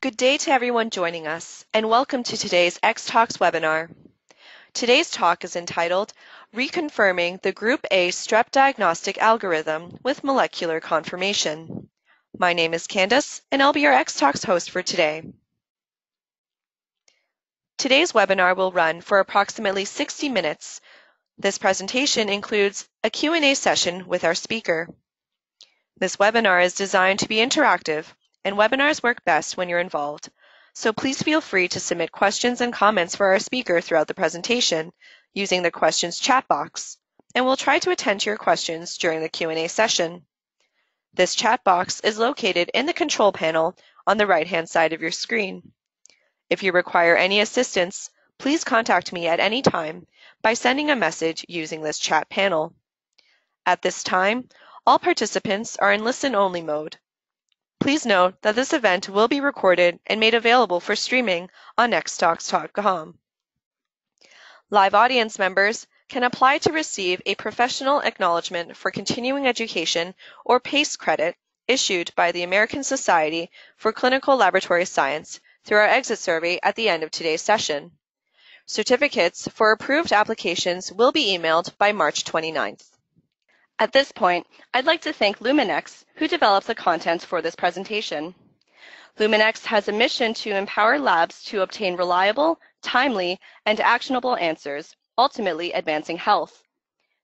Good day to everyone joining us, and welcome to today's X-Talks webinar. Today's talk is entitled Reconfirming the Group A Strep Diagnostic Algorithm with Molecular Confirmation. My name is Candace, and I'll be your X-Talks host for today. Today's webinar will run for approximately 60 minutes. This presentation includes a Q&A session with our speaker. This webinar is designed to be interactive and webinars work best when you're involved. So please feel free to submit questions and comments for our speaker throughout the presentation using the questions chat box, and we'll try to attend to your questions during the Q&A session. This chat box is located in the control panel on the right-hand side of your screen. If you require any assistance, please contact me at any time by sending a message using this chat panel. At this time, all participants are in listen-only mode. Please note that this event will be recorded and made available for streaming on xtalks.com. Live audience members can apply to receive a professional acknowledgement for continuing education or PACE credit issued by the American Society for Clinical Laboratory Science through our exit survey at the end of today's session. Certificates for approved applications will be emailed by March 29th. At this point, I'd like to thank Luminex, who develops the content for this presentation. Luminex has a mission to empower labs to obtain reliable, timely, and actionable answers, ultimately advancing health.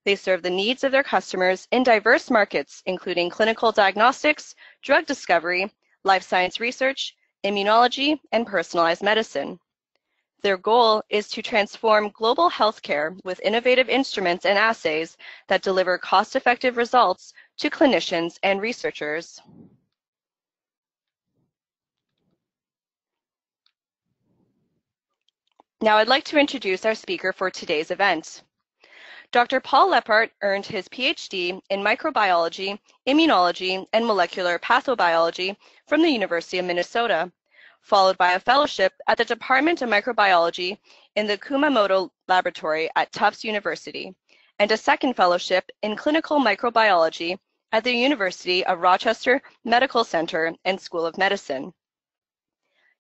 They serve the needs of their customers in diverse markets, including clinical diagnostics, drug discovery, life science research, immunology, and personalized medicine. Their goal is to transform global healthcare with innovative instruments and assays that deliver cost-effective results to clinicians and researchers. Now I'd like to introduce our speaker for today's event. Dr. Paul Lephart earned his PhD in microbiology, immunology, and molecular pathobiology from the University of Minnesota followed by a fellowship at the Department of Microbiology in the Kumamoto Laboratory at Tufts University, and a second fellowship in clinical microbiology at the University of Rochester Medical Center and School of Medicine.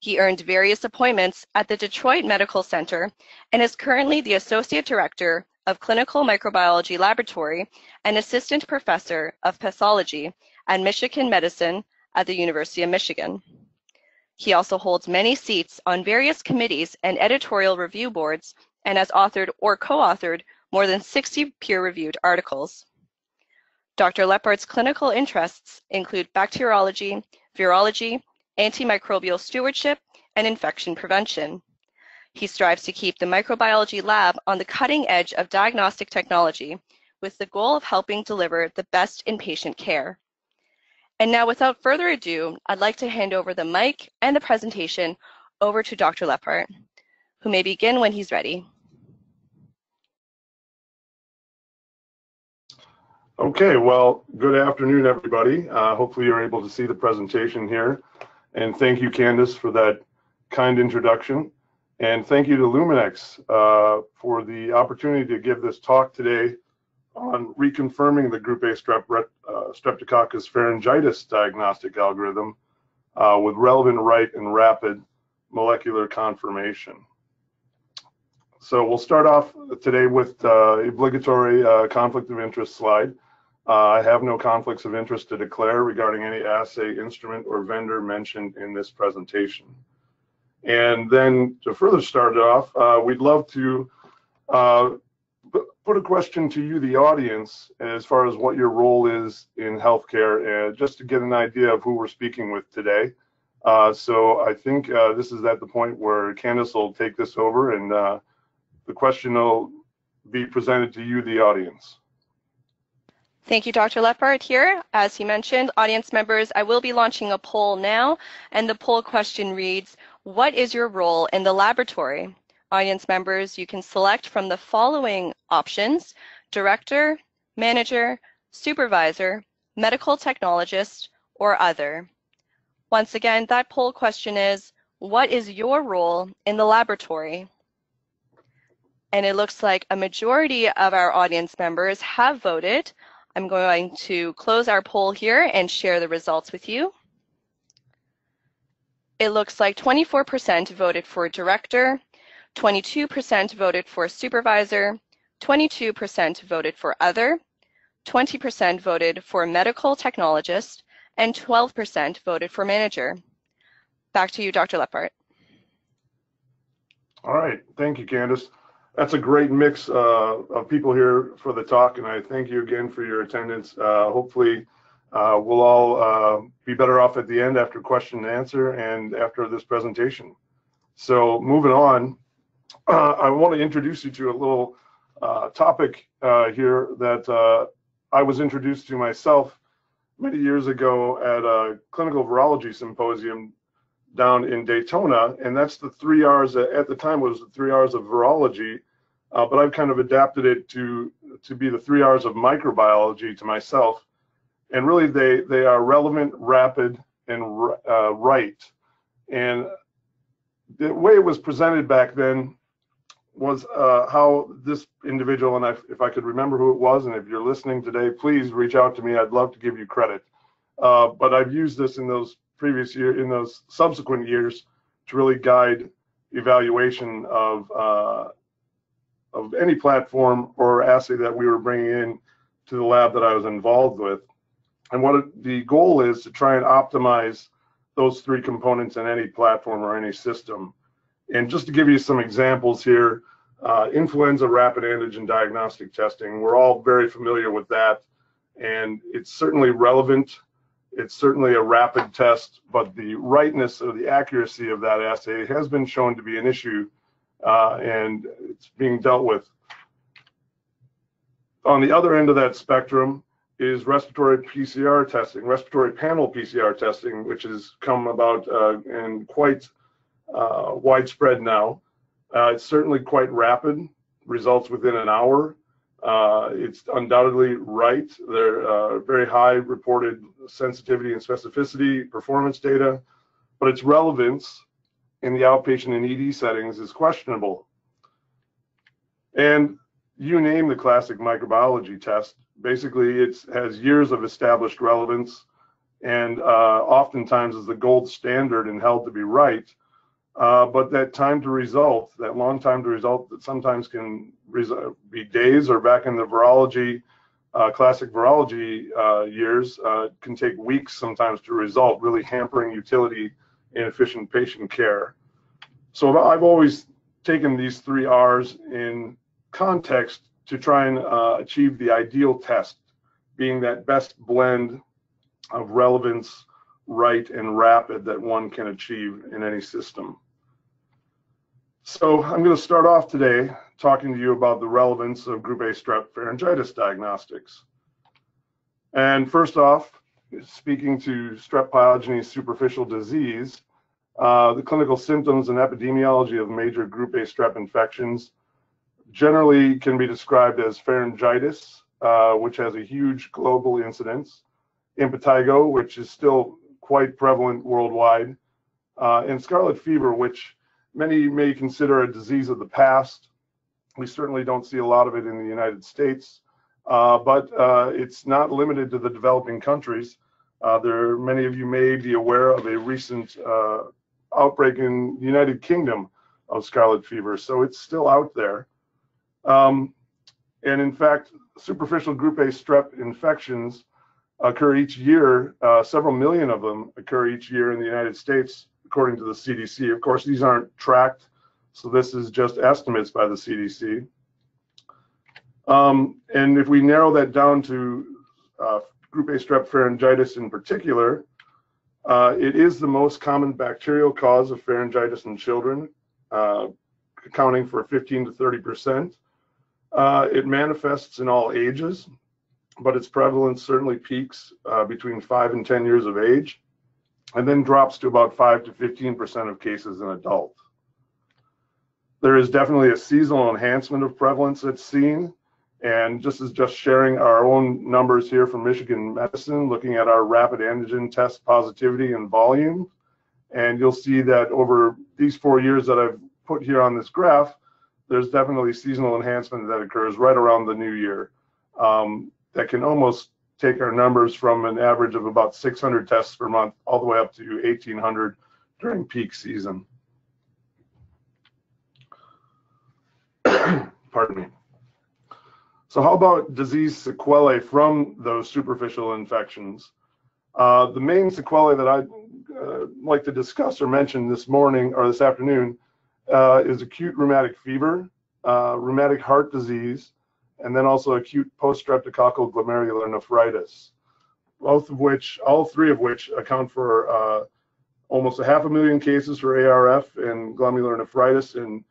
He earned various appointments at the Detroit Medical Center and is currently the Associate Director of Clinical Microbiology Laboratory and Assistant Professor of Pathology at Michigan Medicine at the University of Michigan. He also holds many seats on various committees and editorial review boards and has authored or co-authored more than 60 peer-reviewed articles. Dr. Lephart's clinical interests include bacteriology, virology, antimicrobial stewardship, and infection prevention. He strives to keep the microbiology lab on the cutting edge of diagnostic technology with the goal of helping deliver the best inpatient care. And now without further ado, I'd like to hand over the mic and the presentation over to Dr. Lephart, who may begin when he's ready. Okay, well, good afternoon, everybody. Uh, hopefully you're able to see the presentation here. And thank you, Candace, for that kind introduction. And thank you to Luminex uh, for the opportunity to give this talk today on reconfirming the group A strep, uh, streptococcus pharyngitis diagnostic algorithm uh, with relevant right and rapid molecular confirmation. So we'll start off today with uh, obligatory uh, conflict of interest slide. Uh, I have no conflicts of interest to declare regarding any assay, instrument, or vendor mentioned in this presentation. And then to further start it off, uh, we'd love to put a question to you, the audience, as far as what your role is in healthcare, uh, just to get an idea of who we're speaking with today. Uh, so I think uh, this is at the point where Candace will take this over and uh, the question will be presented to you, the audience. Thank you, Dr. Lephart. Here, as he mentioned, audience members, I will be launching a poll now, and the poll question reads, what is your role in the laboratory? Audience members, you can select from the following options, director, manager, supervisor, medical technologist, or other. Once again, that poll question is, what is your role in the laboratory? And it looks like a majority of our audience members have voted. I'm going to close our poll here and share the results with you. it looks like 24% voted for director, 22% voted for supervisor, 22% voted for other, 20% voted for medical technologist, and 12% voted for manager. Back to you, Dr. Lephart. All right, thank you, Candace. That's a great mix uh, of people here for the talk, and I thank you again for your attendance. Uh, hopefully, uh, we'll all uh, be better off at the end after question and answer and after this presentation. So moving on, uh, I want to introduce you to a little uh, topic here that I was introduced to myself many years ago at a clinical virology symposium down in Daytona, and that's the three R's. At the time, was the three R's of virology, uh, but I've kind of adapted it to to be the three R's of microbiology to myself, and really they they are relevant, rapid, and uh, right. And the way it was presented back then was uh, how this individual, and I, if I could remember who it was, and if you're listening today, please reach out to me. I'd love to give you credit. Uh, but I've used this in those previous year, in those subsequent years, to really guide evaluation of uh, of any platform or assay that we were bringing in to the lab that I was involved with. And what it, the goal is to try and optimize those three components in any platform or any system. And just to give you some examples here, uh, influenza rapid antigen diagnostic testing, we're all very familiar with that. And it's certainly relevant. It's certainly a rapid test, but the rightness or the accuracy of that assay has been shown to be an issue uh, and it's being dealt with. On the other end of that spectrum is respiratory PCR testing, respiratory panel PCR testing, which has come about uh, and quite uh, widespread now. Uh, it's certainly quite rapid, results within an hour. Uh, it's undoubtedly right. There are very high reported sensitivity and specificity performance data, but its relevance in the outpatient and ED settings is questionable. And you name the classic microbiology test. Basically, it has years of established relevance and uh, oftentimes is the gold standard and held to be right. Uh, but that time to result, that long time to result that sometimes can be days or back in the virology, uh, classic virology uh, years, uh, can take weeks sometimes to result, really hampering utility and efficient patient care. So I've always taken these three R's in context to try and uh, achieve the ideal test, being that best blend of relevance, right, and rapid that one can achieve in any system. So I'm going to start off today talking to you about the relevance of group A strep pharyngitis diagnostics. And first off, speaking to strep pyogenes superficial disease, uh, the clinical symptoms and epidemiology of major group A strep infections generally can be described as pharyngitis, uh, which has a huge global incidence, impetigo, which is still quite prevalent worldwide, uh, and scarlet fever, which many may consider a disease of the past. We certainly don't see a lot of it in the United States, uh, but uh, it's not limited to the developing countries. Uh, there, many of you may be aware of a recent uh, outbreak in the United Kingdom of scarlet fever, so it's still out there. Um, and in fact, superficial group A strep infections occur each year. Uh, several million of them occur each year in the United States according to the CDC. Of course, these aren't tracked, so this is just estimates by the CDC. Um, and if we narrow that down to uh, group A strep pharyngitis in particular, uh, it is the most common bacterial cause of pharyngitis in children, uh, accounting for 15 to 30 percent. Uh, it manifests in all ages, but its prevalence certainly peaks uh, between 5 and 10 years of age and then drops to about 5 to 15% of cases in adults. There is definitely a seasonal enhancement of prevalence that's seen. And just as just sharing our own numbers here from Michigan Medicine, looking at our rapid antigen test positivity and volume. And you'll see that over these four years that I've put here on this graph, there's definitely seasonal enhancement that occurs right around the new year. Um, that can almost take our numbers from an average of about 600 tests per month all the way up to 1,800 during peak season. Pardon me. So how about disease sequelae from those superficial infections? Uh, the main sequelae that I'd uh, like to discuss or mention this morning or this afternoon uh, is acute rheumatic fever, uh, rheumatic heart disease, and then also acute post-streptococcal glomerular nephritis, both of which, all three of which account for uh, almost a half a million cases for ARF and glomerular nephritis and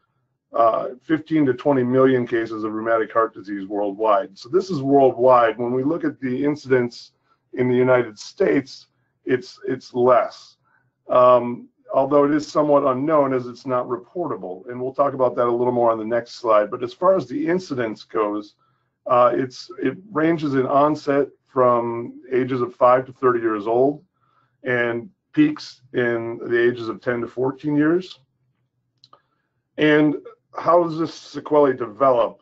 uh, 15 to 20 million cases of rheumatic heart disease worldwide. So this is worldwide. When we look at the incidence in the United States, it's it's less. Um, although it is somewhat unknown as it's not reportable. And we'll talk about that a little more on the next slide. But as far as the incidence goes, uh, it's it ranges in onset from ages of 5 to 30 years old and peaks in the ages of 10 to 14 years. And how does this sequelae develop?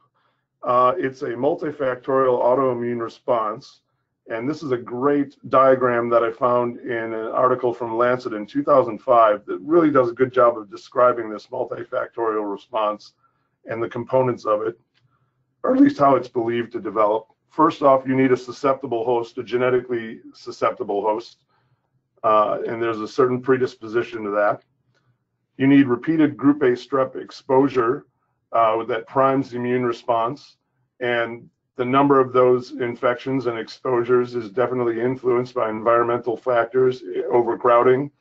Uh, it's a multifactorial autoimmune response. And this is a great diagram that I found in an article from Lancet in 2005 that really does a good job of describing this multifactorial response and the components of it, or at least how it's believed to develop. First off, you need a susceptible host, a genetically susceptible host, uh, and there's a certain predisposition to that. You need repeated group A strep exposure uh, that primes the immune response. And the number of those infections and exposures is definitely influenced by environmental factors, overcrowding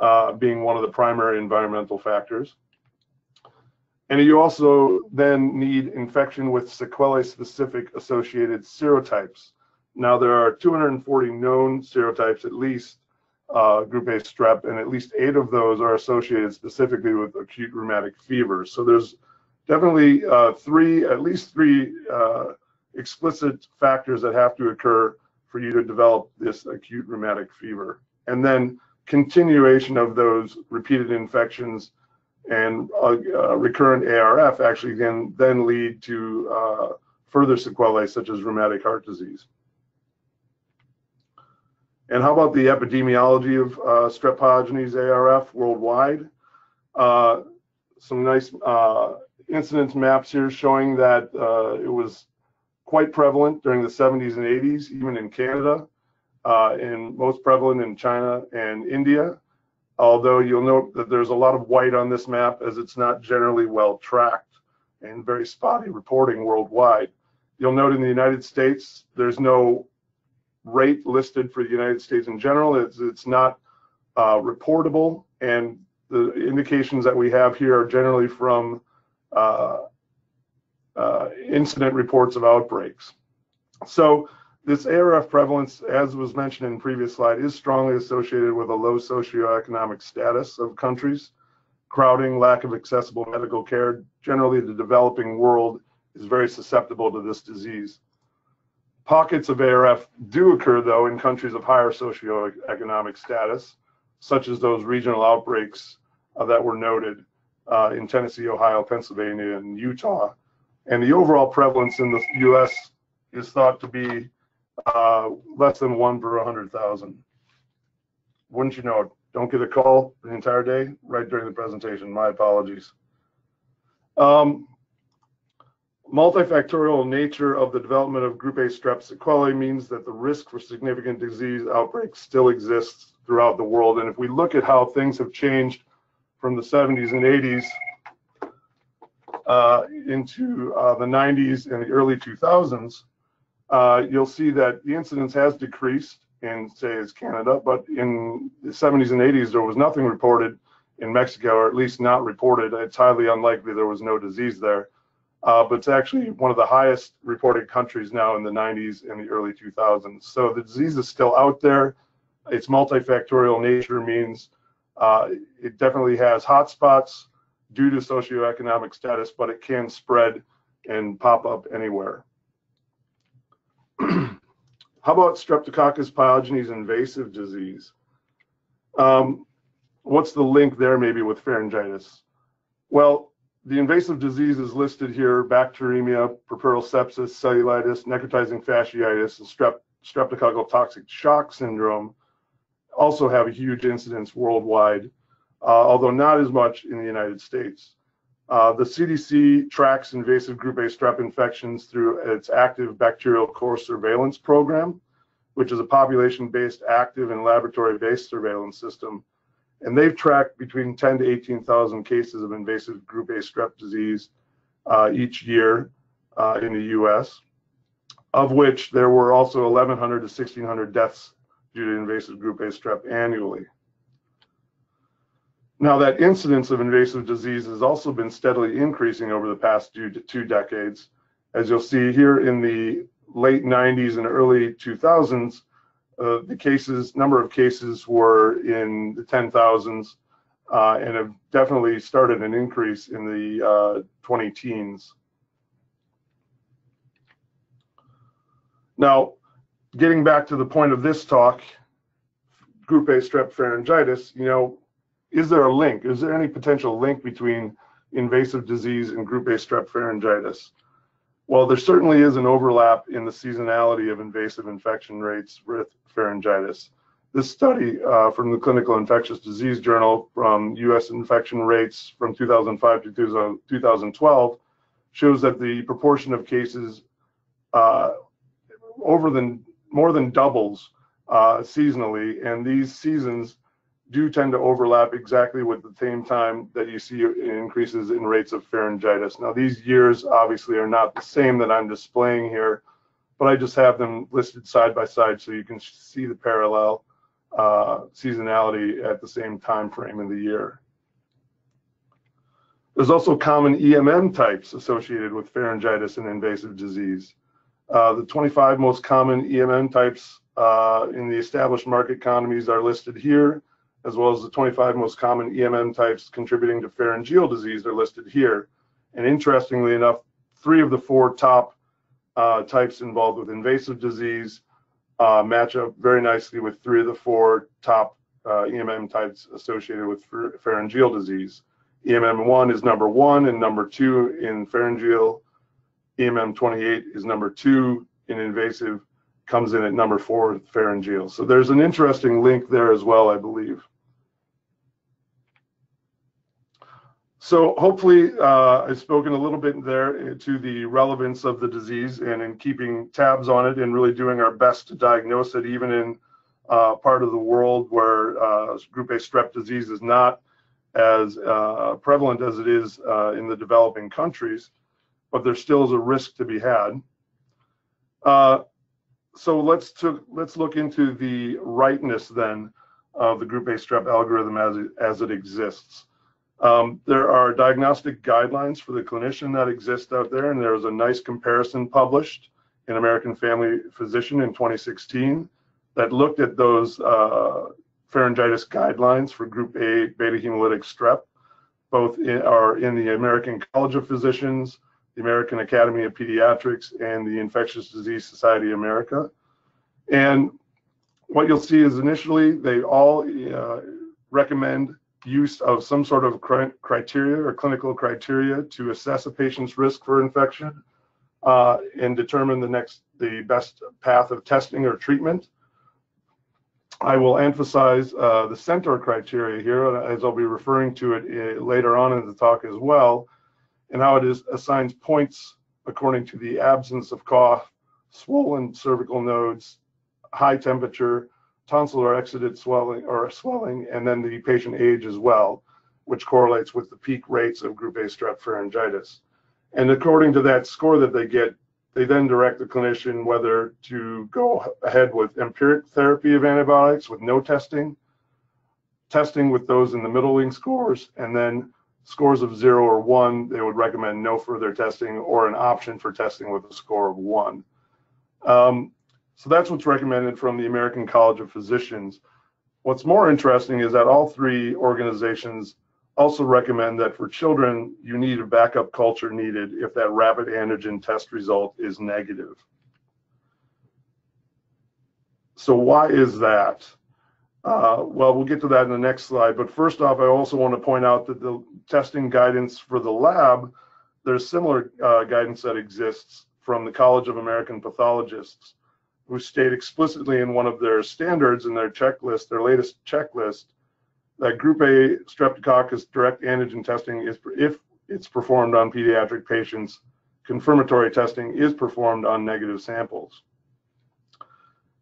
uh, being one of the primary environmental factors. And you also then need infection with sequelae specific associated serotypes. Now, there are 240 known serotypes, at least uh, group A strep, and at least eight of those are associated specifically with acute rheumatic fever. So there's definitely uh, three, at least three uh, explicit factors that have to occur for you to develop this acute rheumatic fever. And then continuation of those repeated infections and uh, uh, recurrent ARF actually can then lead to uh, further sequelae such as rheumatic heart disease. And how about the epidemiology of uh, strep pyogenes ARF worldwide? Uh, some nice uh, incidence maps here showing that uh, it was quite prevalent during the 70s and 80s, even in Canada, uh, and most prevalent in China and India. Although you'll note that there's a lot of white on this map as it's not generally well tracked and very spotty reporting worldwide. You'll note in the United States, there's no rate listed for the United States in general. It's, it's not uh, reportable, and the indications that we have here are generally from uh, uh, incident reports of outbreaks. So this ARF prevalence, as was mentioned in previous slide, is strongly associated with a low socioeconomic status of countries, crowding, lack of accessible medical care. Generally, the developing world is very susceptible to this disease. Pockets of ARF do occur, though, in countries of higher socioeconomic status, such as those regional outbreaks uh, that were noted uh, in Tennessee, Ohio, Pennsylvania, and Utah. And the overall prevalence in the US is thought to be uh, less than one per 100,000. Wouldn't you know? Don't get a call the entire day right during the presentation. My apologies. Um, multifactorial nature of the development of group A strep sequelae means that the risk for significant disease outbreaks still exists throughout the world. And if we look at how things have changed from the 70s and 80s uh, into uh, the 90s and the early 2000s, uh, you'll see that the incidence has decreased in, say, as Canada, but in the 70s and 80s, there was nothing reported in Mexico, or at least not reported. It's highly unlikely there was no disease there. Uh, but it's actually one of the highest reported countries now in the 90s and the early 2000s. So the disease is still out there. Its multifactorial nature means uh, it definitely has hotspots due to socioeconomic status, but it can spread and pop up anywhere. How about Streptococcus pyogenes invasive disease? Um, what's the link there maybe with pharyngitis? Well, the invasive disease is listed here, bacteremia, puerperal sepsis, cellulitis, necrotizing fasciitis, and strep, streptococcal toxic shock syndrome also have a huge incidence worldwide. Although not as much in the United States. Uh, the CDC tracks invasive group A strep infections through its active bacterial core surveillance program, which is a population-based active and laboratory-based surveillance system. And they've tracked between 10 to 18,000 cases of invasive group A strep disease uh, each year uh, in the US, of which there were also 1,100 to 1,600 deaths due to invasive group A strep annually. Now, that incidence of invasive disease has also been steadily increasing over the past two, two decades. As you'll see here in the late 90s and early 2000s, uh, the cases, number of cases were in the 10,000s uh, and have definitely started an increase in the uh, 20 teens. Now, getting back to the point of this talk, group A strep pharyngitis, you know, is there a link? Is there any potential link between invasive disease and group A strep pharyngitis? Well, there certainly is an overlap in the seasonality of invasive infection rates with pharyngitis. This study uh, from the Clinical Infectious Disease Journal from US infection rates from 2005 to 2012 shows that the proportion of cases uh, over than more than doubles uh, seasonally, and these seasons do tend to overlap exactly with the same time that you see increases in rates of pharyngitis. Now, these years obviously are not the same that I'm displaying here, but I just have them listed side by side so you can see the parallel uh, seasonality at the same time frame in the year. There's also common EMM types associated with pharyngitis and invasive disease. Uh, the 25 most common EMM types uh, in the established market economies are listed here as well as the 25 most common EMM types contributing to pharyngeal disease are listed here. And interestingly enough, three of the four top uh, types involved with invasive disease uh, match up very nicely with three of the four top uh, EMM types associated with pharyngeal disease. EMM1 is number one and number two in pharyngeal. EMM28 is number two in invasive, comes in at number four pharyngeal. So there's an interesting link there as well, I believe. So hopefully uh, I've spoken a little bit there to the relevance of the disease and in keeping tabs on it and really doing our best to diagnose it even in uh, part of the world where uh, group A strep disease is not as uh, prevalent as it is uh, in the developing countries, but there still is a risk to be had. Uh, so let's to, let's look into the rightness then of the group A strep algorithm as it, as it exists. Um, there are diagnostic guidelines for the clinician that exist out there, and there was a nice comparison published in American Family Physician in 2016 that looked at those uh, pharyngitis guidelines for group A beta hemolytic strep. Both in, are in the American College of Physicians, the American Academy of Pediatrics, and the Infectious Disease Society of America. And what you'll see is initially they all uh, recommend use of some sort of criteria or clinical criteria to assess a patient's risk for infection uh, and determine the next the best path of testing or treatment. I will emphasize uh, the Centor criteria here, as I'll be referring to it uh, later on in the talk as well, and how it is assigns points according to the absence of cough, swollen cervical nodes, high temperature, tonsillar exudate swelling or swelling, and then the patient age as well, which correlates with the peak rates of group A strep pharyngitis. And according to that score that they get, they then direct the clinician whether to go ahead with empiric therapy of antibiotics with no testing, testing with those in the middling scores, and then scores of zero or one, they would recommend no further testing or an option for testing with a score of one. Um, so that's what's recommended from the American College of Physicians. What's more interesting is that all three organizations also recommend that for children, you need a backup culture needed if that rapid antigen test result is negative. So why is that? Uh, well, we'll get to that in the next slide. But first off, I also want to point out that the testing guidance for the lab, there's similar uh, guidance that exists from the College of American Pathologists who state explicitly in one of their standards in their checklist, their latest checklist, that group A streptococcus direct antigen testing is, if it's performed on pediatric patients, confirmatory testing is performed on negative samples.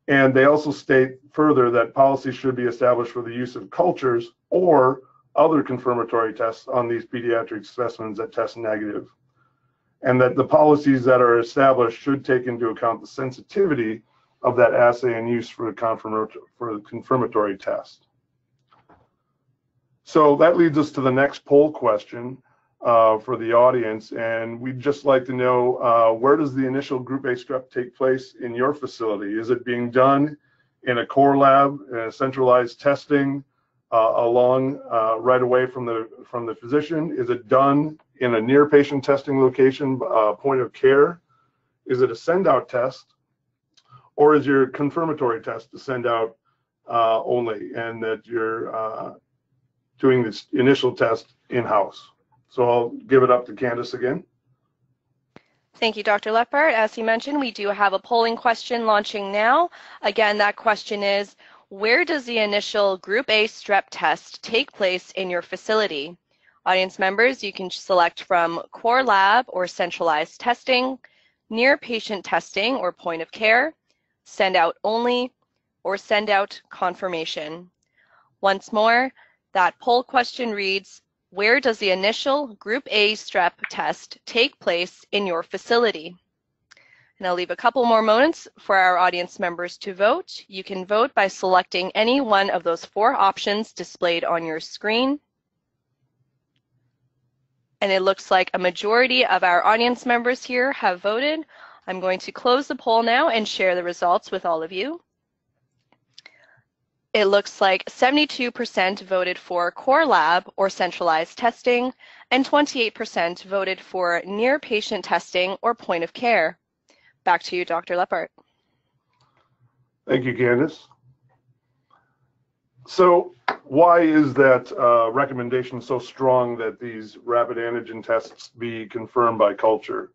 And they also state further that policy should be established for the use of cultures or other confirmatory tests on these pediatric specimens that test negative. And that the policies that are established should take into account the sensitivity of that assay and use for the, confirmatory, for the confirmatory test. So that leads us to the next poll question uh, for the audience. And we'd just like to know uh, where does the initial group A strep take place in your facility? Is it being done in a core lab, uh, centralized testing uh, along uh, right away from the from the physician? Is it done in a near patient testing location, uh, point of care? Is it a send out test? Or is your confirmatory test to send out uh, only and that you're uh, doing this initial test in-house? So I'll give it up to Candace again. Thank you, Dr. Lephart. As he mentioned, we do have a polling question launching now. Again, that question is, where does the initial Group A strep test take place in your facility? Audience members, you can select from core lab or centralized testing, near patient testing or point of care, send out only, or send out confirmation. Once more, that poll question reads, where does the initial Group A strep test take place in your facility? And I'll leave a couple more moments for our audience members to vote. You can vote by selecting any one of those four options displayed on your screen. And it looks like a majority of our audience members here have voted. I'm going to close the poll now and share the results with all of you it looks like 72% voted for core lab or centralized testing, and 28% voted for near patient testing or point of care. Back to you, Dr. Lephart. Thank you, Candace. So why is that uh, recommendation so strong that these rapid antigen tests be confirmed by culture?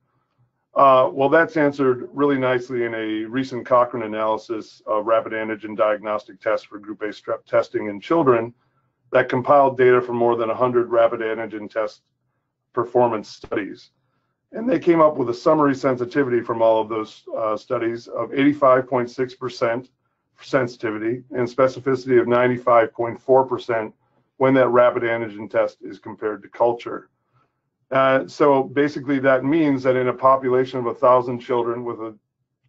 Uh, well, that's answered really nicely in a recent Cochrane analysis of rapid antigen diagnostic tests for group A strep testing in children that compiled data from more than 100 rapid antigen test performance studies. And they came up with a summary sensitivity from all of those uh, studies of 85.6% sensitivity and specificity of 95.4% when that rapid antigen test is compared to culture. Uh, so basically that means that in a population of 1,000 children with a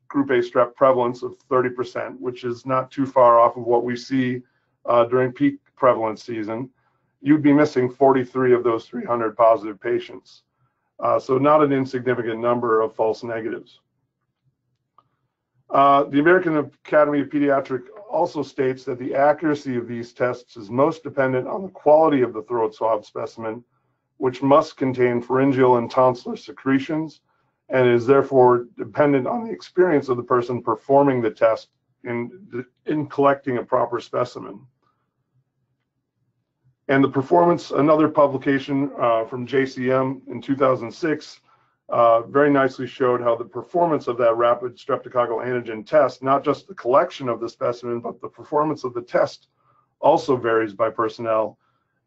group A strep prevalence of 30%, which is not too far off of what we see uh, during peak prevalence season, you'd be missing 43 of those 300 positive patients. Uh, so not an insignificant number of false negatives. Uh, the American Academy of Pediatric also states that the accuracy of these tests is most dependent on the quality of the throat swab specimen which must contain pharyngeal and tonsillar secretions and is therefore dependent on the experience of the person performing the test in, in collecting a proper specimen. And the performance, another publication uh, from JCM in 2006, uh, very nicely showed how the performance of that rapid streptococcal antigen test, not just the collection of the specimen, but the performance of the test also varies by personnel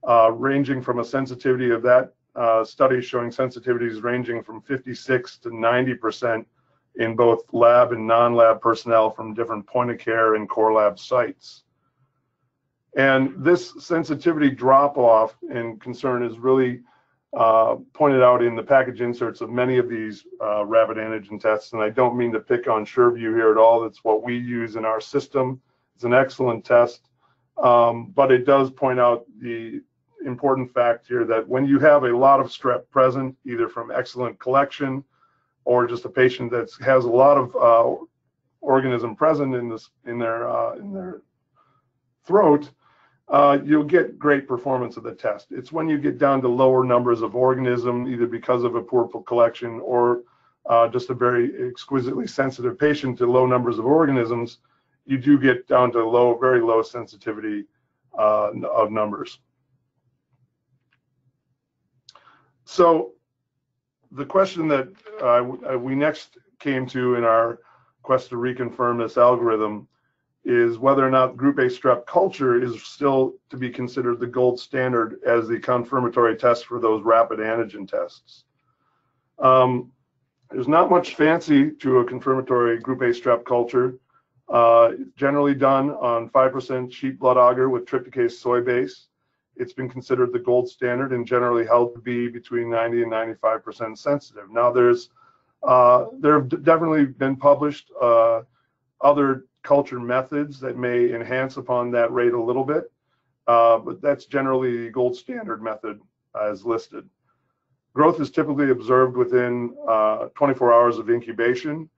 uh, ranging from a sensitivity of that uh, studies showing sensitivities ranging from 56 to 90% in both lab and non-lab personnel from different point of care and core lab sites. And this sensitivity drop off and concern is really uh, pointed out in the package inserts of many of these uh, rapid antigen tests. And I don't mean to pick on Sure-Vue here at all. That's what we use in our system. It's an excellent test, um, but it does point out the important fact here that when you have a lot of strep present, either from excellent collection or just a patient that has a lot of uh, organism present in this in their uh, in their throat, uh, you'll get great performance of the test. It's when you get down to lower numbers of organism, either because of a poor collection or uh, just a very exquisitely sensitive patient to low numbers of organisms, you do get down to low, very low sensitivity uh, of numbers. So the question that uh, we next came to in our quest to reconfirm this algorithm is whether or not group A strep culture is still to be considered the gold standard as the confirmatory test for those rapid antigen tests. Um, there's not much fancy to a confirmatory group A strep culture. Uh, generally done on 5% sheep blood agar with trypticase soy base. It's been considered the gold standard and generally held to be between 90 and 95% sensitive. Now there's uh, there have definitely been published uh, other culture methods that may enhance upon that rate a little bit, uh, but that's generally the gold standard method as listed. Growth is typically observed within uh, 24 hours of incubation,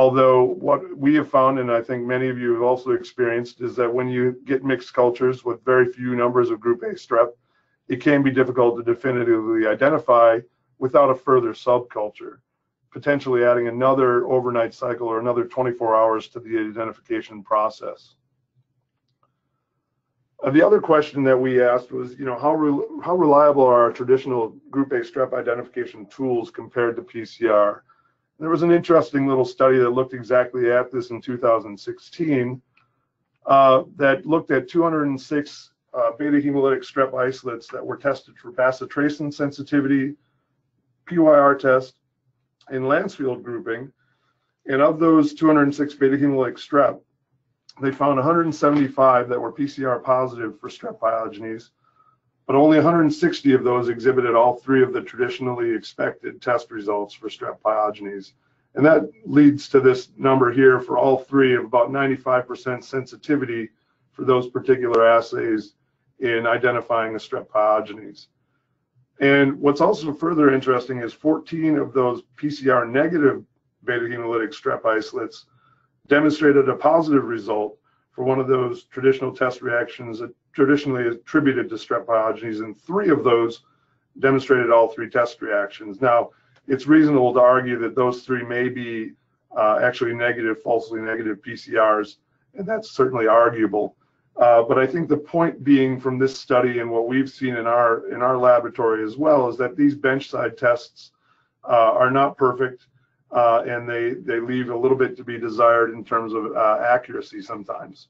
although what we have found, and I think many of you have also experienced, is that when you get mixed cultures with very few numbers of group A strep, it can be difficult to definitively identify without a further subculture potentially adding another overnight cycle or another 24 hours to the identification process. Uh, the other question that we asked was, you know, how, re how reliable are our traditional group A strep identification tools compared to PCR? There was an interesting little study that looked exactly at this in 2016 uh, that looked at 206 uh, beta hemolytic strep isolates that were tested for bacitracin sensitivity, PYR test, and Lancefield grouping, and of those 206 beta hemolytic strep, they found 175 that were PCR positive for strep pyogenes, but only 160 of those exhibited all three of the traditionally expected test results for strep pyogenes. And that leads to this number here for all three of about 95% sensitivity for those particular assays in identifying the strep pyogenes. And what's also further interesting is 14 of those PCR negative beta hemolytic strep isolates demonstrated a positive result for one of those traditional test reactions traditionally attributed to strep pyogenes, and three of those demonstrated all three test reactions. Now, it's reasonable to argue that those three may be uh, actually negative, falsely negative PCRs, and that's certainly arguable. Uh, but I think the point being from this study and what we've seen in our in our laboratory as well is that these benchside tests uh, are not perfect uh, and they they leave a little bit to be desired in terms of uh, accuracy sometimes.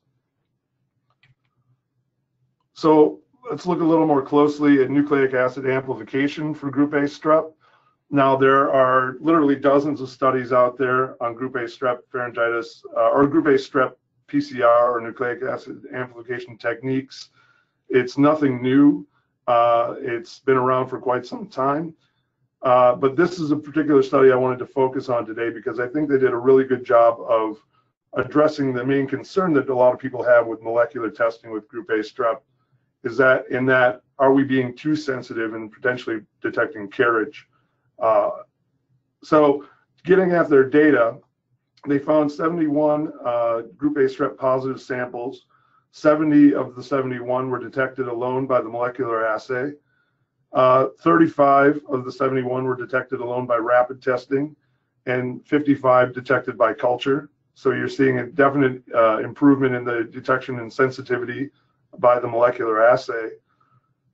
So let's look a little more closely at nucleic acid amplification for group A strep. Now there are literally dozens of studies out there on group A strep pharyngitis uh, or group A strep PCR or nucleic acid amplification techniques. It's nothing new. Uh, it's been around for quite some time. Uh, but this is a particular study I wanted to focus on today because I think they did a really good job of addressing the main concern that a lot of people have with molecular testing with group A strep is that in that are we being too sensitive and potentially detecting carriage? Uh, so getting at their data, they found 71 uh, group A strep positive samples. 70 of the 71 were detected alone by the molecular assay. Uh, 35 of the 71 were detected alone by rapid testing and 55 detected by culture. So you're seeing a definite uh, improvement in the detection and sensitivity by the molecular assay.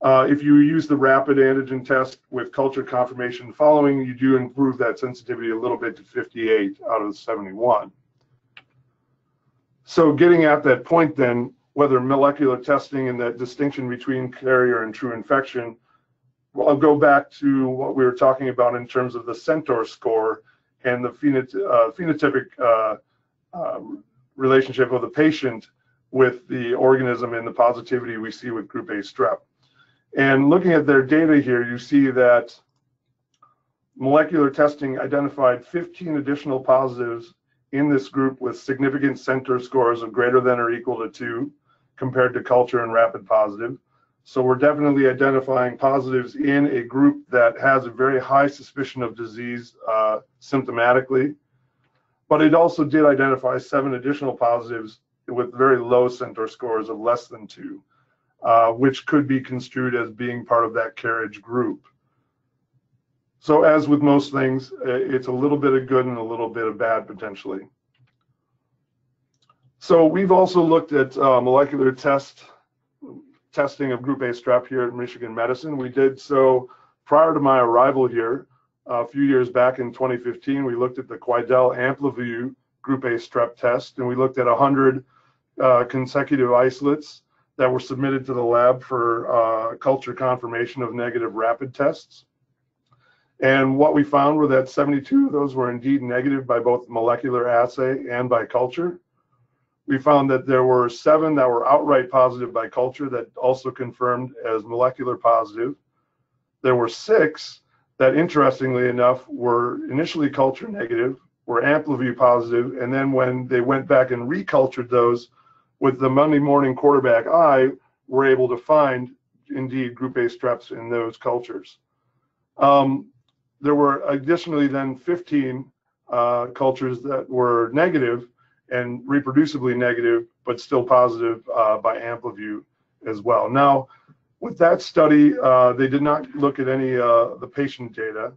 Uh, if you use the rapid antigen test with culture confirmation following, you do improve that sensitivity a little bit to 58 out of the 71. So getting at that point then, whether molecular testing and that distinction between carrier and true infection, well, I'll go back to what we were talking about in terms of the Centor score and the uh, phenotypic uh, uh, relationship of the patient with the organism and the positivity we see with group A strep. And looking at their data here, you see that molecular testing identified 15 additional positives in this group with significant Centor scores of greater than or equal to two compared to culture and rapid positive. So we're definitely identifying positives in a group that has a very high suspicion of disease uh, symptomatically. But it also did identify seven additional positives with very low Centor scores of less than two. Uh, which could be construed as being part of that carriage group. So as with most things, uh, it's a little bit of good and a little bit of bad potentially. So we've also looked at uh, molecular test testing of group A strep here at Michigan Medicine. We did so prior to my arrival here a few years back in 2015. We looked at the Quidel AmpliVue group A strep test and we looked at 100 uh, consecutive isolates that were submitted to the lab for uh, culture confirmation of negative rapid tests. And what we found were that 72 of those were indeed negative by both molecular assay and by culture. We found that there were seven that were outright positive by culture that also confirmed as molecular positive. There were six that, interestingly enough, were initially culture negative, were AmpliVue positive, and then when they went back and recultured those with the Monday morning quarterback eye, were able to find indeed group A streps in those cultures. Um, there were additionally then 15 uh, cultures that were negative and reproducibly negative, but still positive uh, by AmpliVue as well. Now, with that study, uh, they did not look at any uh, the patient data,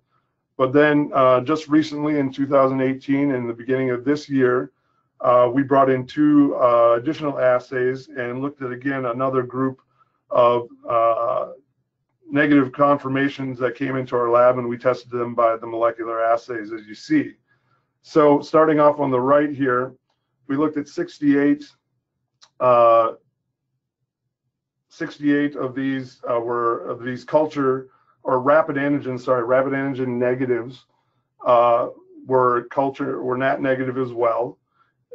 but then uh, just recently in 2018 and the beginning of this year, uh, we brought in two additional assays and looked at again another group of negative confirmations that came into our lab and we tested them by the molecular assays as you see. So starting off on the right here, we looked at 68, uh, 68 of these uh, were of these culture or rapid antigen, sorry, rapid antigen negatives uh, were culture were NAT negative as well.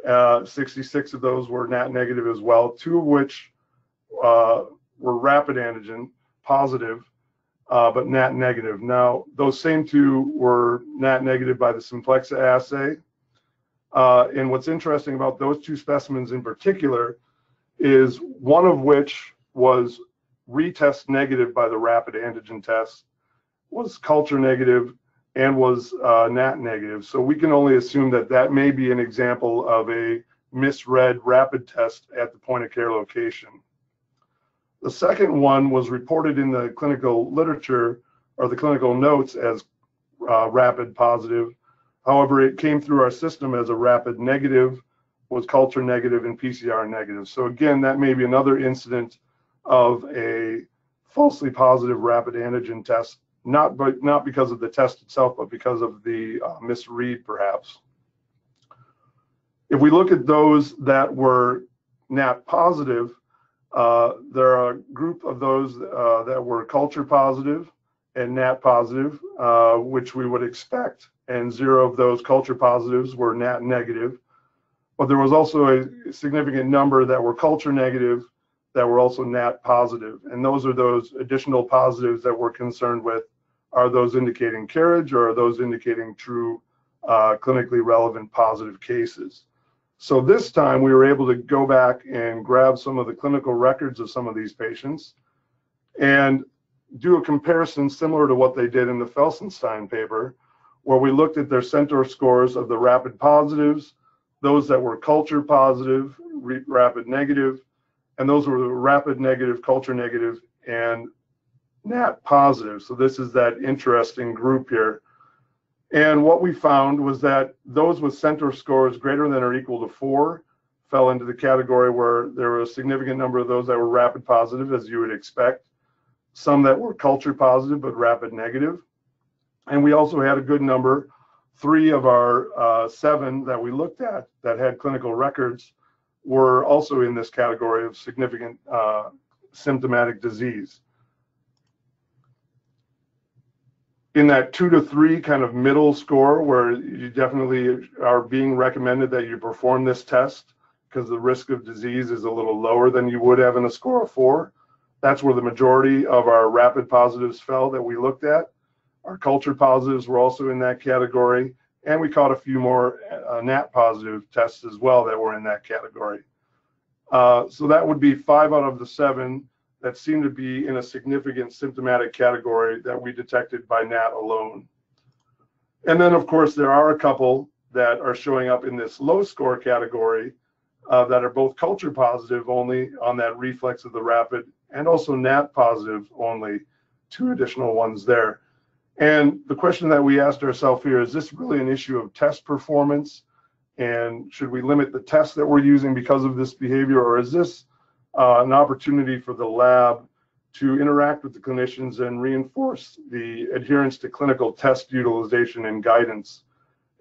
Uh, 66 of those were NAT negative as well, two of which uh, were rapid antigen positive, uh, but NAT negative. Now, those same two were NAT negative by the Simplexa assay. Uh, and what's interesting about those two specimens in particular is one of which was retest negative by the rapid antigen test, was culture negative, and was uh, NAT negative. So we can only assume that that may be an example of a misread rapid test at the point of care location. The second one was reported in the clinical literature or the clinical notes as uh, rapid positive. However, it came through our system as a rapid negative, was culture negative and PCR negative. So again, that may be another incident of a falsely positive rapid antigen test, not but not because of the test itself, but because of the uh, misread perhaps. If we look at those that were NAT positive, uh, there are a group of those uh, that were culture positive and NAT positive, uh, which we would expect, and zero of those culture positives were NAT negative. But there was also a significant number that were culture negative that were also NAT positive, and those are those additional positives that we're concerned with. Are those indicating carriage or are those indicating true uh, clinically relevant positive cases? So this time we were able to go back and grab some of the clinical records of some of these patients and do a comparison similar to what they did in the Felsenstein paper, where we looked at their Centor scores of the rapid positives, those that were culture positive, rapid negative, and those were rapid negative, culture negative, and NAT positive. So this is that interesting group here and what we found was that those with Centor scores greater than or equal to four fell into the category where there were a significant number of those that were rapid positive, as you would expect, some that were culture positive but rapid negative. And we also had a good number, three of our uh, seven that we looked at that had clinical records were also in this category of significant uh, symptomatic disease. In that two to three kind of middle score where you definitely are being recommended that you perform this test because the risk of disease is a little lower than you would have in a score of four. That's where the majority of our rapid positives fell that we looked at. Our culture positives were also in that category, and we caught a few more uh, NAT positive tests as well that were in that category. Uh, so that would be five out of the seven that seem to be in a significant symptomatic category that we detected by NAT alone. And then, of course, there are a couple that are showing up in this low score category uh, that are both culture positive only on that reflex of the rapid and also NAT positive only, two additional ones there. And the question that we asked ourselves here is this really an issue of test performance? And should we limit the tests that we're using because of this behavior, or is this uh, an opportunity for the lab to interact with the clinicians and reinforce the adherence to clinical test utilization and guidance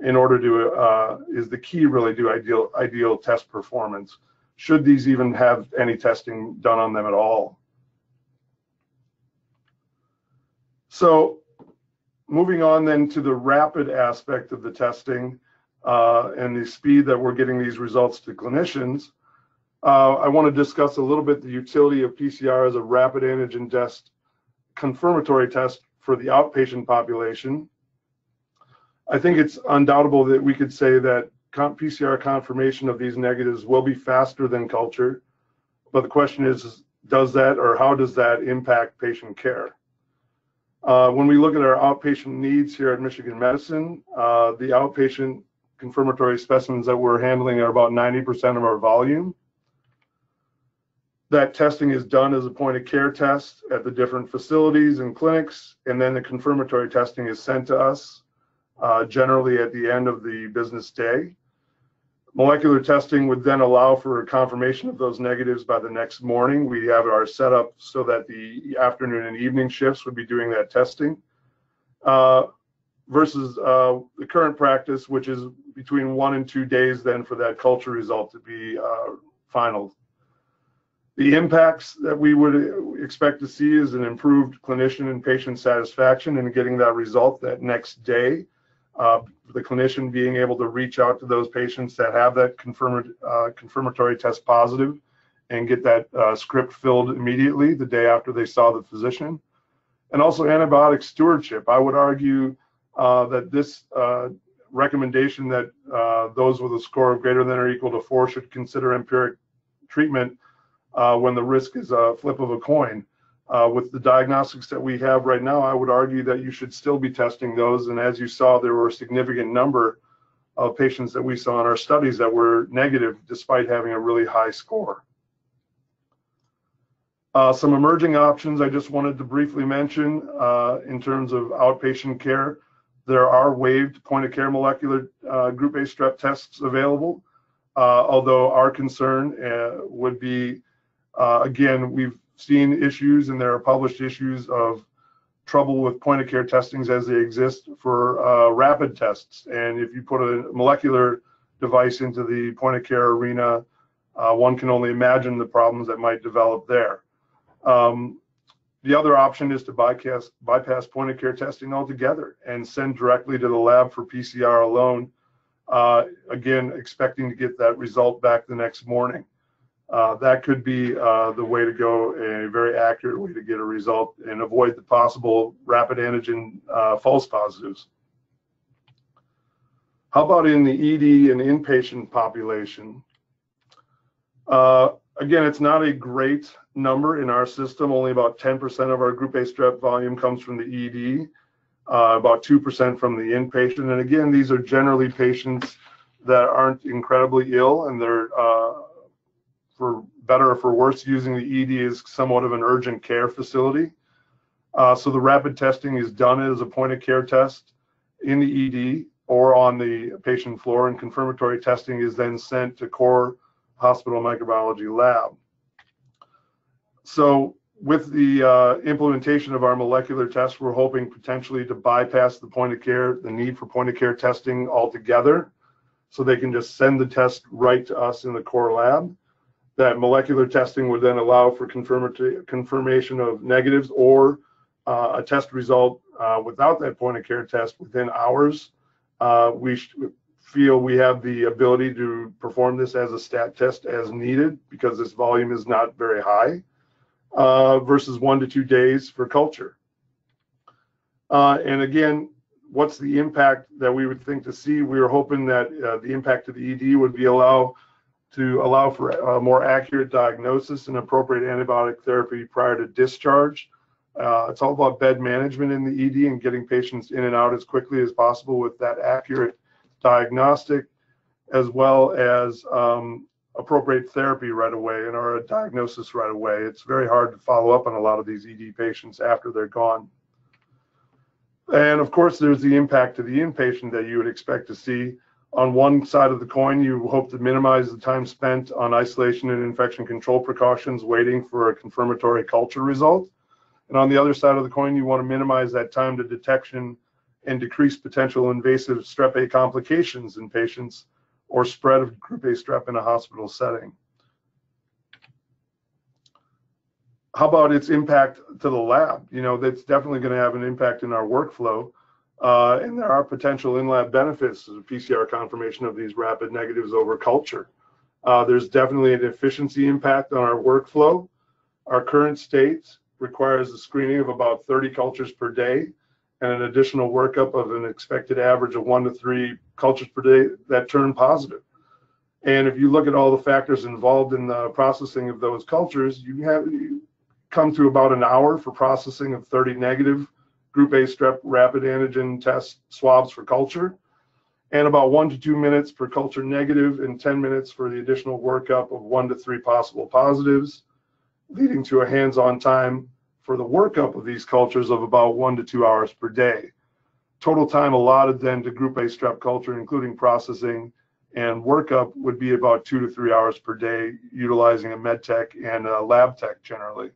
in order to uh, is the key really to ideal ideal test performance. should these even have any testing done on them at all. So moving on then to the rapid aspect of the testing uh, and the speed that we're getting these results to clinicians, uh, I want to discuss a little bit the utility of PCR as a rapid antigen test, confirmatory test for the outpatient population. I think it's undoubtable that we could say that PCR confirmation of these negatives will be faster than culture. But the question is, does that or how does that impact patient care? Uh, when we look at our outpatient needs here at Michigan Medicine, uh, the outpatient confirmatory specimens that we're handling are about 90% of our volume. That testing is done as a point of care test at the different facilities and clinics, and then the confirmatory testing is sent to us uh, generally at the end of the business day. Molecular testing would then allow for a confirmation of those negatives by the next morning. We have our setup so that the afternoon and evening shifts would be doing that testing. Uh, versus uh, the current practice, which is between one and two days then for that culture result to be uh, final. The impacts that we would expect to see is an improved clinician and patient satisfaction in getting that result that next day uh, the clinician being able to reach out to those patients that have that confirmed, uh, confirmatory test positive and get that uh, script filled immediately the day after they saw the physician. And also antibiotic stewardship. I would argue uh, that this uh, recommendation that uh, those with a score of greater than or equal to four should consider empiric treatment when the risk is a flip of a coin. Uh, with the diagnostics that we have right now, I would argue that you should still be testing those. And as you saw, there were a significant number of patients that we saw in our studies that were negative despite having a really high score. Uh, some emerging options I just wanted to briefly mention uh, in terms of outpatient care. There are waived point of care molecular uh, group A strep tests available, uh, although our concern uh, would be, again, we've seen issues and there are published issues of trouble with point of care testings as they exist for uh, rapid tests. And if you put a molecular device into the point of care arena, uh, one can only imagine the problems that might develop there. Um, the other option is to bypass, bypass point of care testing altogether and send directly to the lab for PCR alone, uh, again, expecting to get that result back the next morning uh, that could be uh, the way to go, a very accurate way to get a result and avoid the possible rapid antigen uh, false positives. How about in the ED and inpatient population? Uh, again, it's not a great number in our system. Only about 10% of our group A strep volume comes from the ED, uh, about 2% from the inpatient. And again, these are generally patients that aren't incredibly ill and they're uh, for better or for worse, using the ED is somewhat of an urgent care facility. Uh, so the rapid testing is done as a point of care test in the ED or on the patient floor, and confirmatory testing is then sent to core hospital microbiology lab. So with the uh, implementation of our molecular test, we're hoping potentially to bypass the point of care, the need for point of care testing altogether. So they can just send the test right to us in the core lab that molecular testing would then allow for confirmation of negatives or uh, a test result uh, without that point of care test within hours. Uh, we feel we have the ability to perform this as a stat test as needed because this volume is not very high uh, versus one to two days for culture. Uh, and again, what's the impact that we would think to see? We were hoping that uh, the impact to the ED would be allow to allow for a more accurate diagnosis and appropriate antibiotic therapy prior to discharge. Uh, it's all about bed management in the ED and getting patients in and out as quickly as possible with that accurate diagnostic, as well as um, appropriate therapy right away and or a diagnosis right away. It's very hard to follow up on a lot of these ED patients after they're gone. And of course, there's the impact to the inpatient that you would expect to see on one side of the coin, you hope to minimize the time spent on isolation and infection control precautions waiting for a confirmatory culture result. And on the other side of the coin, you want to minimize that time to detection and decrease potential invasive strep A complications in patients or spread of group A strep in a hospital setting. How about its impact to the lab? You know, that's definitely going to have an impact in our workflow. Uh, and there are potential in-lab benefits to the PCR confirmation of these rapid negatives over culture. Uh, there's definitely an efficiency impact on our workflow. Our current state requires a screening of about 30 cultures per day and an additional workup of an expected average of one to three cultures per day that turn positive. And if you look at all the factors involved in the processing of those cultures, you have you come to about an hour for processing of 30 negative group A strep rapid antigen test swabs for culture, and about one to two minutes per culture negative and 10 minutes for the additional workup of one to three possible positives, leading to a hands-on time for the workup of these cultures of about one to two hours per day. Total time allotted then to group A strep culture, including processing and workup, would be about two to three hours per day, utilizing a med tech and a lab tech generally.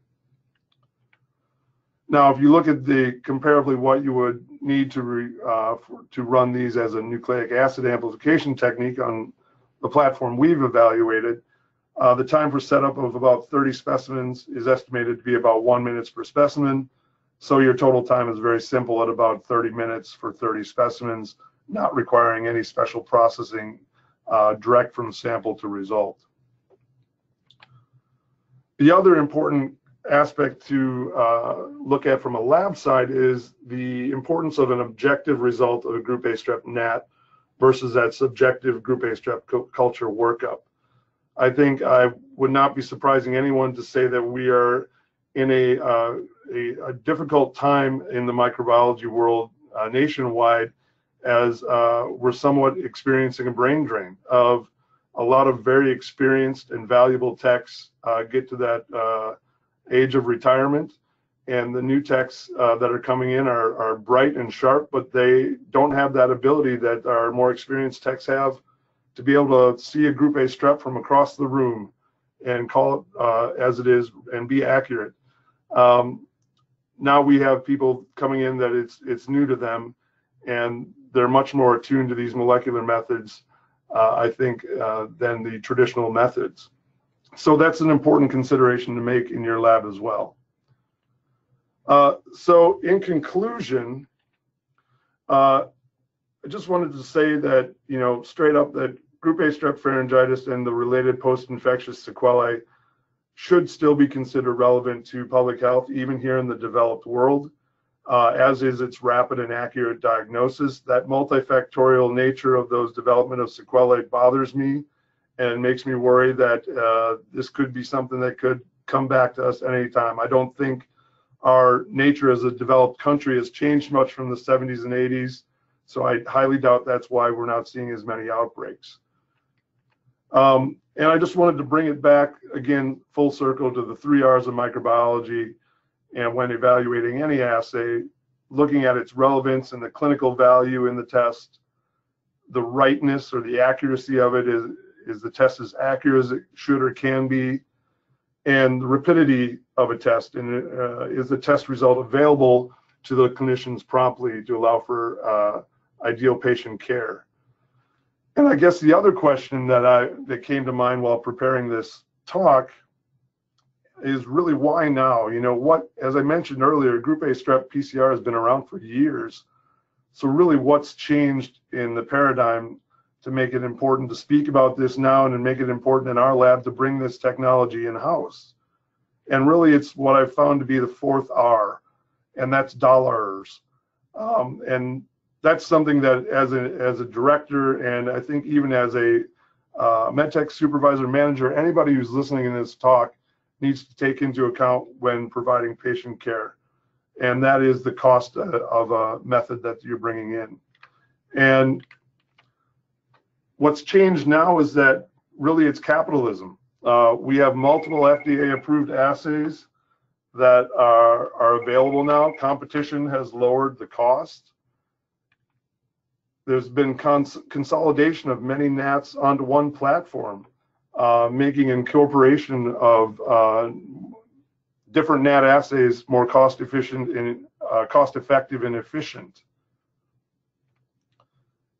Now, if you look at the comparably what you would need to re, uh, for, to run these as a nucleic acid amplification technique on the platform we've evaluated, uh, the time for setup of about 30 specimens is estimated to be about one minutes per specimen. So your total time is very simple at about 30 minutes for 30 specimens, not requiring any special processing uh, direct from sample to result. The other important aspect to uh, look at from a lab side is the importance of an objective result of a group A strep NAT versus that subjective group A strep culture workup. I think I would not be surprising anyone to say that we are in a, uh, a, a, difficult time in the microbiology world uh, nationwide as uh, we're somewhat experiencing a brain drain of a lot of very experienced and valuable techs uh, get to that uh, age of retirement, and the new techs uh, that are coming in are, are bright and sharp, but they don't have that ability that our more experienced techs have to be able to see a group A strep from across the room and call it uh, as it is and be accurate. Um, now we have people coming in that it's it's new to them, and they're much more attuned to these molecular methods, uh, I think, uh, than the traditional methods. So that's an important consideration to make in your lab as well. Uh, so in conclusion, uh, I just wanted to say that, you know, straight up that group A strep pharyngitis and the related post-infectious sequelae should still be considered relevant to public health, even here in the developed world, uh, as is its rapid and accurate diagnosis. That multifactorial nature of those development of sequelae bothers me and makes me worry that uh, this could be something that could come back to us anytime. I don't think our nature as a developed country has changed much from the 70s and 80s, so I highly doubt that's why we're not seeing as many outbreaks. Um, and I just wanted to bring it back again full circle to the three R's of microbiology and when evaluating any assay, looking at its relevance and the clinical value in the test, the rightness or the accuracy of it is is the test as accurate as it should or can be, and the rapidity of a test, and uh, is the test result available to the clinicians promptly to allow for uh, ideal patient care. And I guess the other question that I that came to mind while preparing this talk is really why now? You know what? As I mentioned earlier, Group A strep PCR has been around for years. So really, what's changed in the paradigm to make it important to speak about this now and make it important in our lab to bring this technology in house. And really, it's what I've found to be the fourth R, and that's dollars. Um, and that's something that, as a as a director, and I think even as a uh, medtech supervisor, manager, anybody who's listening in this talk needs to take into account when providing patient care, and that is the cost uh, of a method that you're bringing in. And What's changed now is that really it's capitalism. Uh, we have multiple FDA approved assays that are, are available now. Competition has lowered the cost. There's been cons consolidation of many NATs onto one platform, uh, making incorporation of uh, different NAT assays more cost efficient and uh, cost effective and efficient.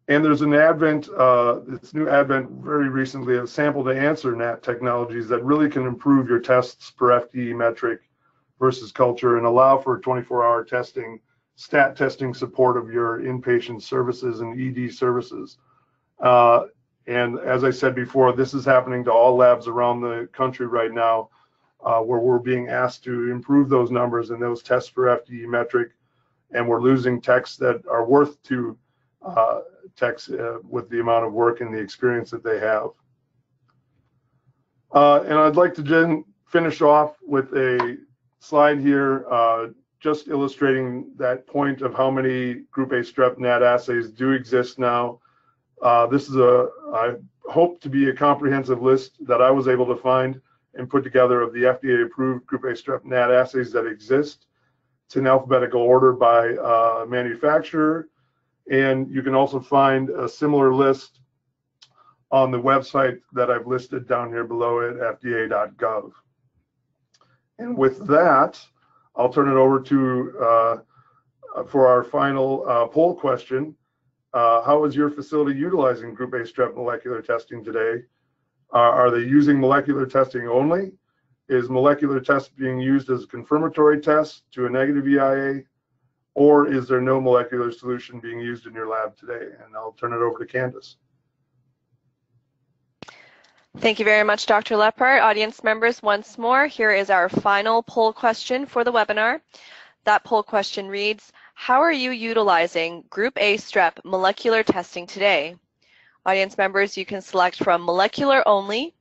And there's an advent, uh, this new advent very recently of sample to answer NAT technologies that really can improve your tests per FTE metric versus culture and allow for 24-hour testing, stat testing support of your inpatient services and ED services. Uh, and as I said before, this is happening to all labs around the country right now, uh, where we're being asked to improve those numbers and those tests for FTE metric, and we're losing techs that are worth to uh, techs uh, with the amount of work and the experience that they have. Uh, and I'd like to then finish off with a slide here, uh, just illustrating that point of how many Group A strep NAT assays do exist now. Uh, this is a, I hope to be a comprehensive list that I was able to find and put together of the FDA approved Group A strep NAT assays that exist. It's in alphabetical order by uh, manufacturer. And you can also find a similar list on the website that I've listed down here below at fda.gov. And with that, I'll turn it over to, uh, for our final uh, poll question. Uh, how is your facility utilizing Group A strep molecular testing today? are they using molecular testing only? Is molecular test being used as a confirmatory test to a negative EIA? Or is there no molecular solution being used in your lab today? And I'll turn it over to Candace. Thank you very much, Dr. Lephart. Audience members, once more, here is our final poll question for the webinar. That poll question reads, how are you utilizing Group A strep molecular testing today? Audience members, you can select from molecular only.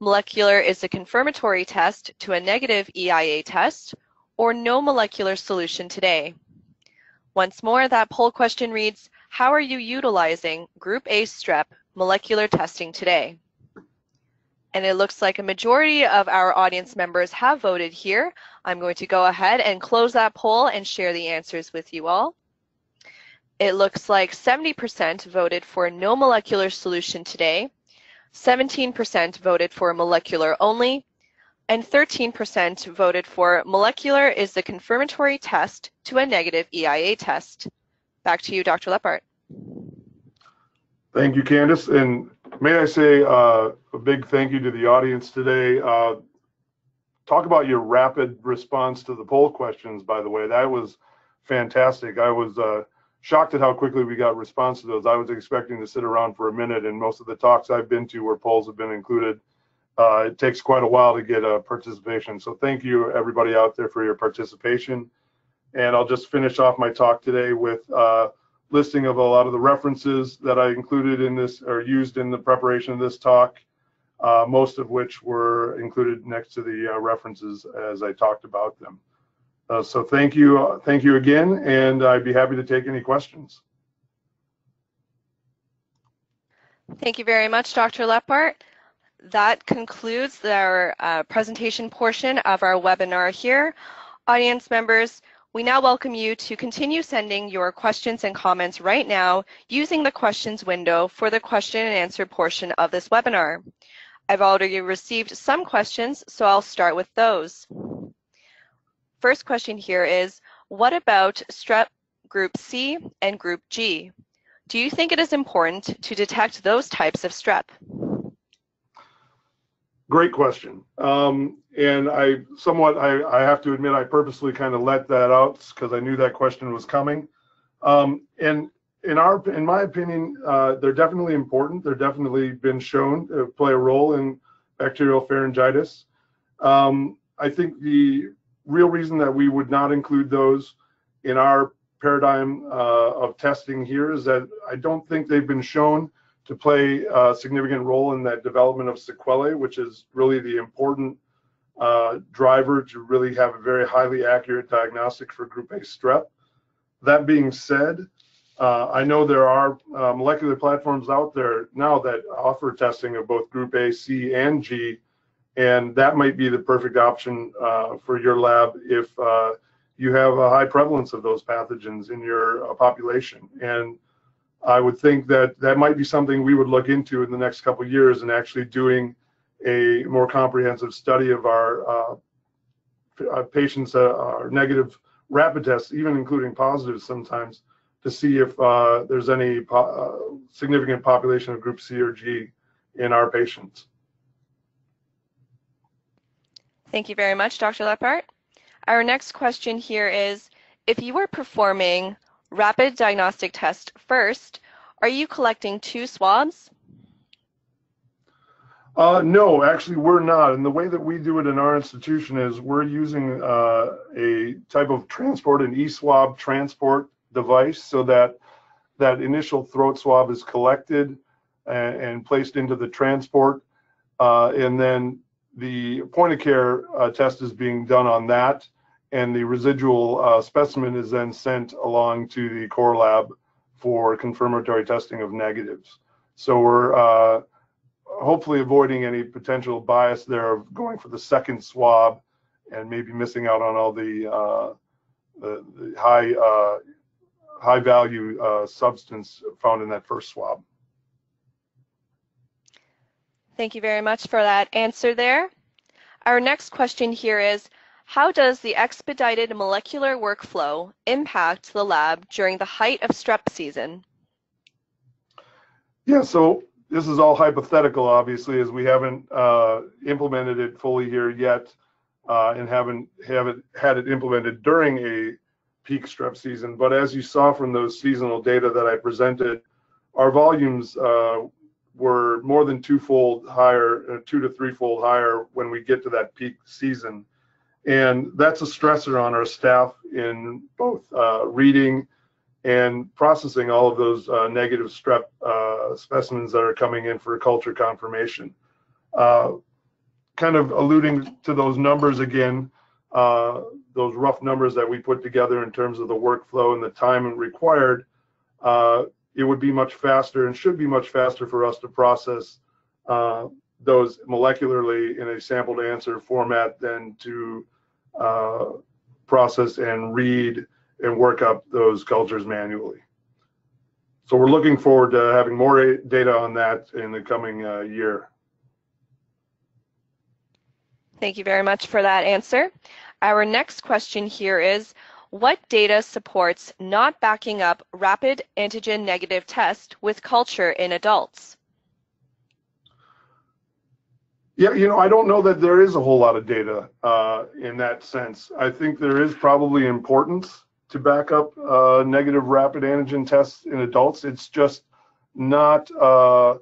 Molecular is a confirmatory test to a negative EIA test, or no molecular solution today. Once more, that poll question reads, how are you utilizing Group A strep molecular testing today? and it looks like a majority of our audience members have voted here. I'm going to go ahead and close that poll and share the answers with you all. It looks like 70% voted for no molecular solution today, 17% voted for molecular only, and 13% voted for molecular is the confirmatory test to a negative EIA test. Back to you, Dr. Lephart. Thank you, Candace. And may I say uh, a big thank you to the audience today. Uh, talk about your rapid response to the poll questions, by the way. That was fantastic. I was uh, shocked at how quickly we got response to those. I was expecting to sit around for a minute, and most of the talks I've been to where polls have been included, uh, it takes quite a while to get a participation. So thank you, everybody out there, for your participation. And I'll just finish off my talk today with a listing of a lot of the references that I included in this or used in the preparation of this talk, uh, most of which were included next to the uh, references as I talked about them. Uh, so thank you, uh, thank you again, and I'd be happy to take any questions. Thank you very much, Dr. Lephart. That concludes our uh, presentation portion of our webinar here. Audience members, we now welcome you to continue sending your questions and comments right now using the questions window for the question and answer portion of this webinar. I've already received some questions, so I'll start with those. First question here is, what about strep group C and group G? Do you think it is important to detect those types of strep? Great question. Um, and I somewhat, I, I, have to admit, I purposely kind of let that out because I knew that question was coming. Um, and in our, in my opinion, uh, they're definitely important. They're definitely been shown to play a role in bacterial pharyngitis. Um, I think the real reason that we would not include those in our paradigm uh, of testing here is that I don't think they've been shown to play a significant role in that development of sequelae, which is really the important uh, driver to really have a very highly accurate diagnostic for group A strep. That being said, uh, I know there are uh, molecular platforms out there now that offer testing of both group A, C, and G, and that might be the perfect option uh, for your lab if uh, you have a high prevalence of those pathogens in your uh, population. And I would think that that might be something we would look into in the next couple years and actually doing a more comprehensive study of our uh, uh patients uh, our negative rapid tests, even including positives sometimes, to see if uh, there's any po uh, significant population of group C or G in our patients. Thank you very much, Dr. Lephart. Our next question here is, if you are performing rapid diagnostic test first, are you collecting two swabs? Uh, no, actually, we're not. And the way that we do it in our institution is we're using uh, a type of transport, an e-swab transport device, so that that initial throat swab is collected and, and placed into the transport, uh, and then the point of care uh, test is being done on that, and the residual uh, specimen is then sent along to the core lab for confirmatory testing of negatives. So we're uh, hopefully avoiding any potential bias there of going for the second swab and maybe missing out on all the, uh, the, the, high uh, high value uh, substance found in that first swab. Thank you very much for that answer there. Our next question here is, how does the expedited molecular workflow impact the lab during the height of strep season? Yeah, so this is all hypothetical, obviously, as we haven't uh, implemented it fully here yet, uh, and haven't haven't had it implemented during a peak strep season. But as you saw from those seasonal data that I presented, our volumes uh, were more than twofold higher, uh, two to threefold higher when we get to that peak season, and that's a stressor on our staff in both uh, reading and processing all of those uh, negative strep uh, specimens that are coming in for culture confirmation. Uh, kind of alluding to those numbers again, uh, those rough numbers that we put together in terms of the workflow and the time required, uh, it would be much faster and should be much faster for us to process those molecularly in a sample to answer format than to process and read and work up those cultures manually. So we're looking forward to having more data on that in the coming uh, year. Thank you very much for that answer. Our next question here is, what data supports not backing up rapid antigen negative test with culture in adults? Yeah, you know, I don't know that there is a whole lot of data uh, in that sense. I think there is probably importance to back up uh, negative rapid antigen tests in adults. It's just not uh,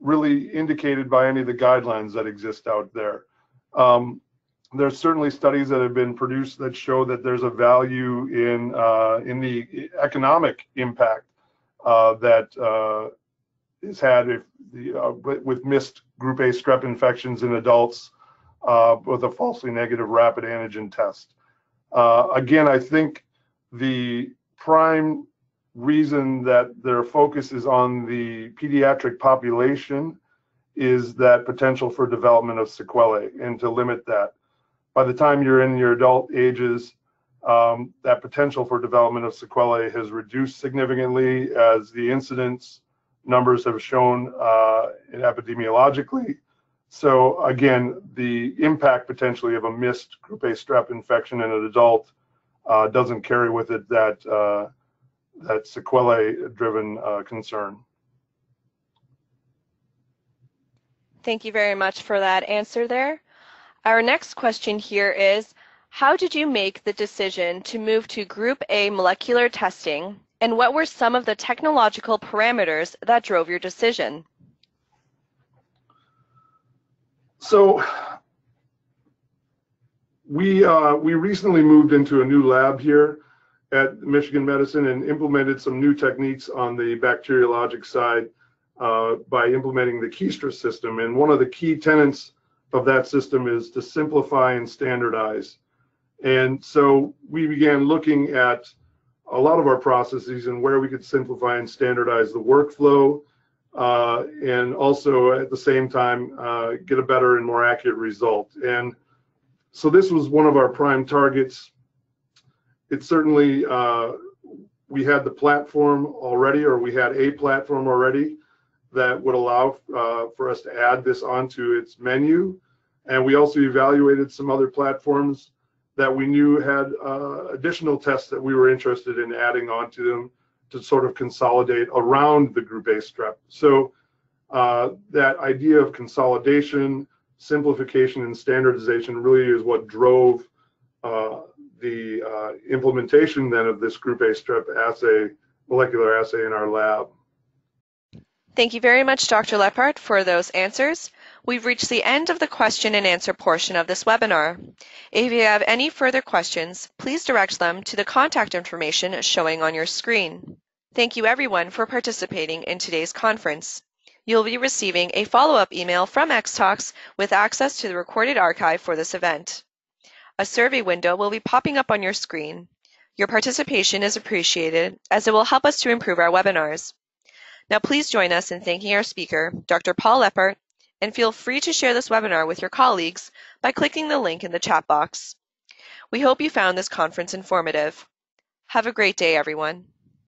really indicated by any of the guidelines that exist out there. Um, there's certainly studies that have been produced that show that there's a value in uh, in the economic impact uh, that uh, is had if the, with missed group A strep infections in adults with a falsely negative rapid antigen test. again, I think the prime reason that their focus is on the pediatric population is that potential for development of sequelae and to limit that. By the time you're in your adult ages, um, that potential for development of sequelae has reduced significantly as the incidence numbers have shown uh, epidemiologically. So again, the impact potentially of a missed group A strep infection in an adult uh, doesn't carry with it that uh, that sequelae-driven uh, concern. Thank you very much for that answer there. Our next question here is, how did you make the decision to move to Group A molecular testing, and what were some of the technological parameters that drove your decision? So we uh, we recently moved into a new lab here at Michigan Medicine and implemented some new techniques on the bacteriologic side uh, by implementing the Kiestra system. And one of the key tenets of that system is to simplify and standardize. And so we began looking at a lot of our processes and where we could simplify and standardize the workflow, uh, and also at the same time uh, get a better and more accurate result. And so this was one of our prime targets. It certainly, uh, we had the platform already, or we had a platform already that would allow uh, for us to add this onto its menu. And we also evaluated some other platforms that we knew had uh, additional tests that we were interested in adding onto them to sort of consolidate around the group A strep. So uh, that idea of consolidation, simplification and standardization really is what drove uh, the uh, implementation then of this group A strep assay, molecular assay in our lab. Thank you very much, Dr. Lephart, for those answers. We've reached the end of the question and answer portion of this webinar. If you have any further questions, please direct them to the contact information showing on your screen. Thank you everyone for participating in today's conference. You'll be receiving a follow-up email from XTalks with access to the recorded archive for this event. A survey window will be popping up on your screen. Your participation is appreciated as it will help us to improve our webinars. Now please join us in thanking our speaker, Dr. Paul Lephart, and feel free to share this webinar with your colleagues by clicking the link in the chat box. We hope you found this conference informative. Have a great day, everyone.